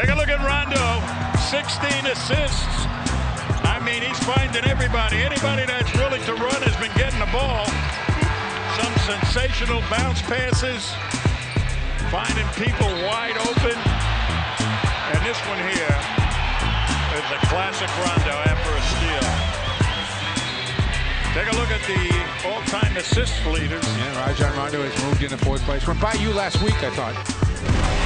Take a look at Rondo. 16 assists. I mean, he's finding everybody. Anybody that's willing to run has been getting the ball. Some sensational bounce passes. Finding people wide open. And this one here is a classic Rondo after a steal. Take a look at the all-time assist leaders. Yeah, Rajon Rondo has moved into fourth place. Went by you last week, I thought.